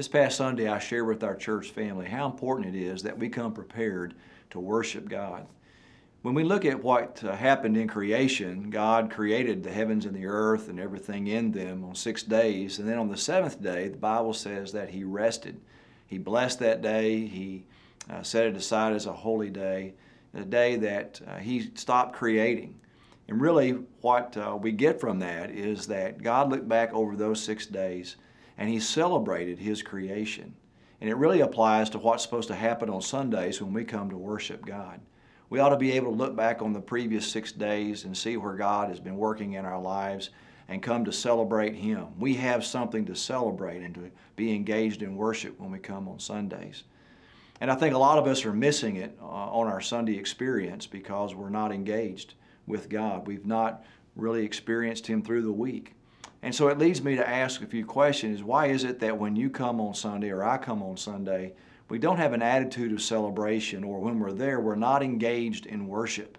This past Sunday, I shared with our church family how important it is that we come prepared to worship God. When we look at what uh, happened in creation, God created the heavens and the earth and everything in them on six days. And then on the seventh day, the Bible says that He rested. He blessed that day. He uh, set it aside as a holy day, the day that uh, He stopped creating. And really, what uh, we get from that is that God looked back over those six days and He celebrated His creation. And it really applies to what's supposed to happen on Sundays when we come to worship God we ought to be able to look back on the previous six days and see where God has been working in our lives and come to celebrate Him. We have something to celebrate and to be engaged in worship when we come on Sundays. And I think a lot of us are missing it uh, on our Sunday experience because we're not engaged with God. We've not really experienced Him through the week. And so it leads me to ask a few questions. Why is it that when you come on Sunday or I come on Sunday, we don't have an attitude of celebration, or when we're there, we're not engaged in worship.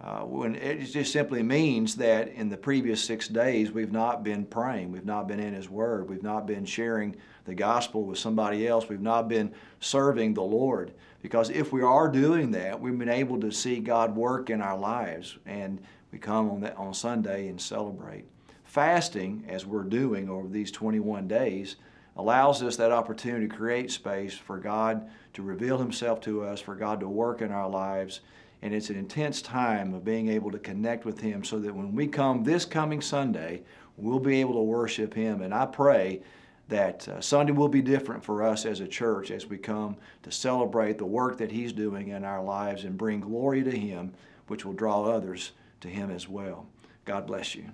Uh, when it just simply means that in the previous six days we've not been praying, we've not been in His Word, we've not been sharing the gospel with somebody else, we've not been serving the Lord. Because if we are doing that, we've been able to see God work in our lives, and we come on that on Sunday and celebrate. Fasting, as we're doing over these 21 days, allows us that opportunity to create space for God to reveal Himself to us, for God to work in our lives. And it's an intense time of being able to connect with Him so that when we come this coming Sunday, we'll be able to worship Him. And I pray that uh, Sunday will be different for us as a church as we come to celebrate the work that He's doing in our lives and bring glory to Him, which will draw others to Him as well. God bless you.